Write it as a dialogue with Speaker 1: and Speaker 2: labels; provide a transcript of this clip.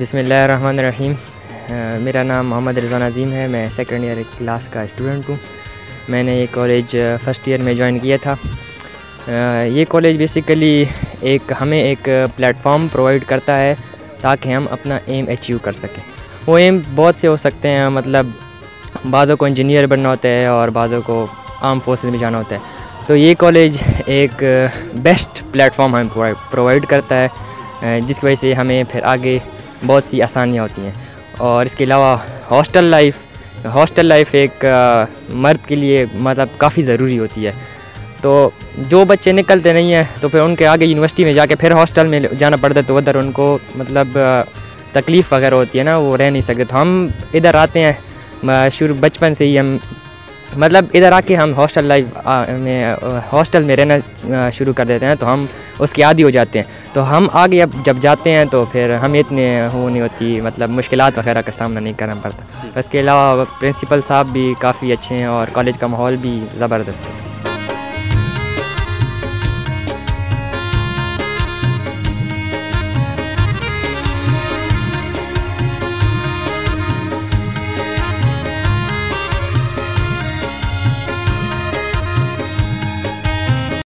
Speaker 1: بسم اللہ الرحمن الرحیم۔ میرا نام محمد رضوان عظیم ہے۔ میں سیکنڈ ایئر کلاس کا اسٹوڈنٹ ہوں۔ میں نے یہ کالج فرسٹ ایئر میں جوائن کیا تھا۔ یہ کالج بیسیکلی ایک ہمیں ایک پلیٹفارم پرووائڈ کرتا ہے تاکہ ہم اپنا ایم اچیو کر سکیں۔ وہ ایم بہت سے ہو سکتے ہیں۔ مطلب بعضوں کو انجینئر بننا ہوتا ہے اور بعضوں کو آرم فورسز میں جانا ہوتا ہے۔ تو یہ کالج ایک بیسٹ پلیٹفارم ہمیں پرووائڈ کرتا ہے جس کی وجہ سے ہمیں پھر آگے بہت سی آسانیاں ہوتی ہیں۔ اور اس کے علاوہ ہاسٹل لائف ہاسٹل لائف ایک مرد کے لیے مطلب کافی ضروری ہوتی ہے۔ تو جو بچے نکلتے نہیں ہیں، تو پھر ان کے آگے یونیورسٹی میں جا کے پھر ہاسٹل میں جانا پڑتا ہے، تو ادھر ان کو مطلب تکلیف وغیرہ ہوتی ہے نا، وہ رہ نہیں سکتے۔ تو ہم ادھر آتے ہیں شروع بچپن سے ہی ہم مطلب ادھر آ کے ہم ہاسٹل لائف میں ہاسٹل میں رہنا شروع کر دیتے ہیں، تو ہم اس کے عادی ہو جاتے ہیں۔ تو ہم آگے اب جب جاتے ہیں تو پھر ہمیں اتنے وہ نہیں ہوتی مطلب مشکلات وغیرہ کا سامنا نہیں کرنا پڑتا۔ اس کے علاوہ پرنسپل صاحب بھی کافی اچھے ہیں اور کالج کا ماحول بھی زبردست ہے۔